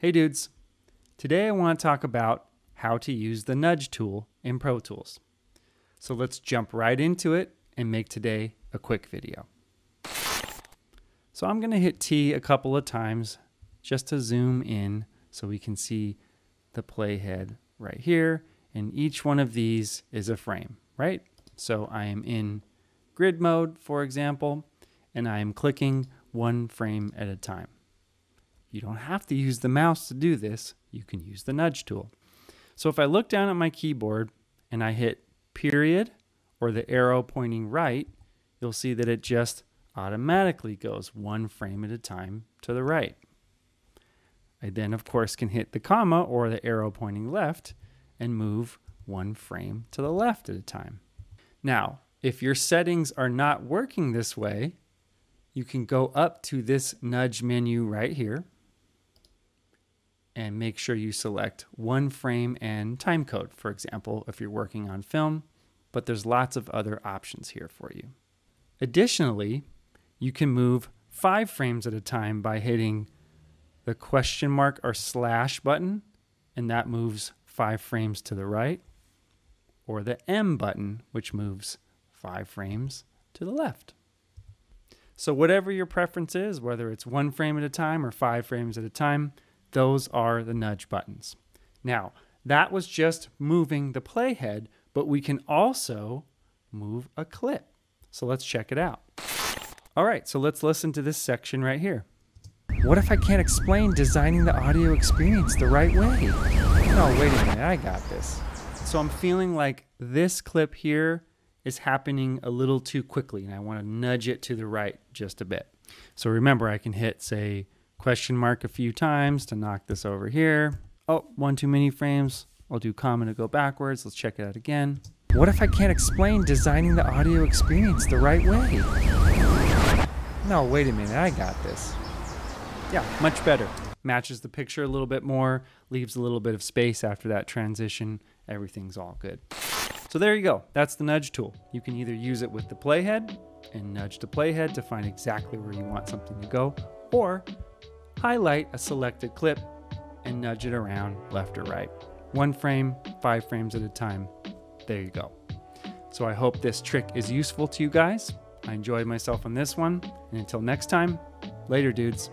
Hey dudes, today I want to talk about how to use the nudge tool in Pro Tools. So let's jump right into it and make today a quick video. So I'm going to hit T a couple of times just to zoom in so we can see the playhead right here. And each one of these is a frame, right? So I am in grid mode, for example, and I am clicking one frame at a time. You don't have to use the mouse to do this. You can use the nudge tool. So if I look down at my keyboard and I hit period or the arrow pointing right, you'll see that it just automatically goes one frame at a time to the right. I then, of course, can hit the comma or the arrow pointing left and move one frame to the left at a time. Now, if your settings are not working this way, you can go up to this nudge menu right here and make sure you select one frame and time code, for example, if you're working on film, but there's lots of other options here for you. Additionally, you can move five frames at a time by hitting the question mark or slash button, and that moves five frames to the right, or the M button, which moves five frames to the left. So whatever your preference is, whether it's one frame at a time or five frames at a time, those are the nudge buttons. Now, that was just moving the playhead, but we can also move a clip. So let's check it out. All right, so let's listen to this section right here. What if I can't explain designing the audio experience the right way? No, wait a minute, I got this. So I'm feeling like this clip here is happening a little too quickly and I want to nudge it to the right just a bit. So remember, I can hit, say, question mark a few times to knock this over here. Oh, one too many frames. I'll do comma to go backwards. Let's check it out again. What if I can't explain designing the audio experience the right way? No, wait a minute, I got this. Yeah, much better. Matches the picture a little bit more, leaves a little bit of space after that transition. Everything's all good. So there you go. That's the nudge tool. You can either use it with the playhead and nudge the playhead to find exactly where you want something to go, or highlight a selected clip and nudge it around left or right. One frame, five frames at a time. There you go. So I hope this trick is useful to you guys. I enjoyed myself on this one. And until next time, later, dudes.